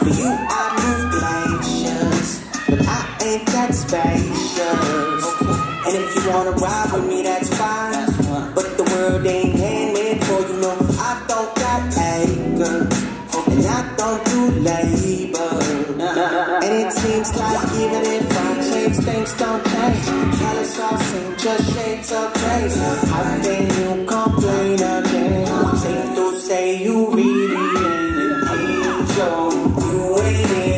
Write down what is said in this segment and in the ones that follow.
For you, I move glaciers, but I ain't that spacious. And if you wanna ride with me, that's fine. But the world ain't handmade for you, know I don't got acres, and I don't do labor. And it seems like even if I change, things don't change. Colors all same, just shades of grace. Can you complain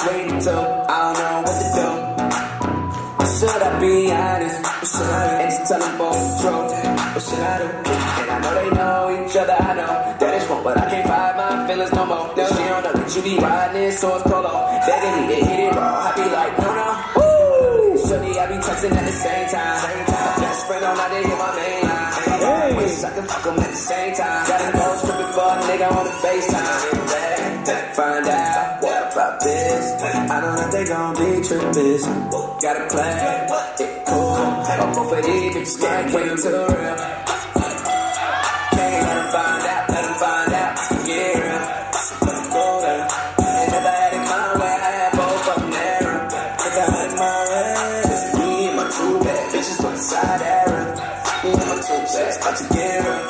between the. I don't know what to do. Should I be honest? Or should I and just tell them both the truth? What should I do? And I know they know each other. I know that it's wrong, but I can't fight my feelings no more. She don't know that you be riding in source polo. Begging me to hit it raw. I be like, no, no. Shorty, I be texting at the same time. My best friend on out there, hit my main line. Hey. Wish I could fuck 'em at the same time. Gotta go tripping for a nigga on the FaceTime. Be trippers. Gotta play it cool. Both of these bitches can't wait too real. Can't let 'em find out, let 'em find out. Get real. There. And if I had it I had both of them there. If I had my just me and my two bad bitches on the side era. Me and my two bad, about to get real.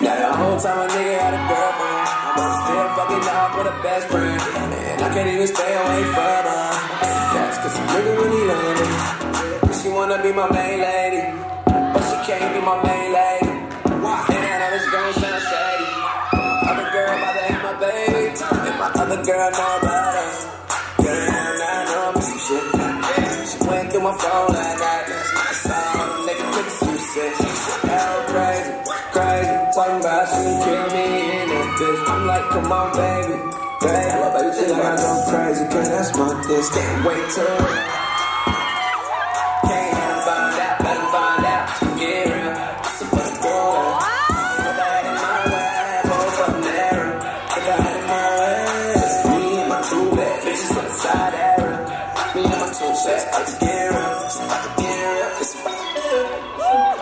Now the whole time a nigga had a girlfriend, fucking off with a best friend. And I can't even stay away from her. That's cause she really, really love me. She wanna be my main lady, but she can't be my main lady. Why? And I know this gon' sound shady. Other girl about to have my baby, and my other girl know about her. Girl, I know I'm some shit. She went through my phone like. I saw them nigga pictures you said she said, hell come on, baby. Baby, my baby, she like I go crazy, cause that's my diss. Can't wait till can't let 'em find out, let 'em find out. Get real, it's about to go down. If I had my way, I had both of them there. If I my way, it's me and my two bad bitches on the side era. Me and my two bad, about to get real, it's about to get real, it's about to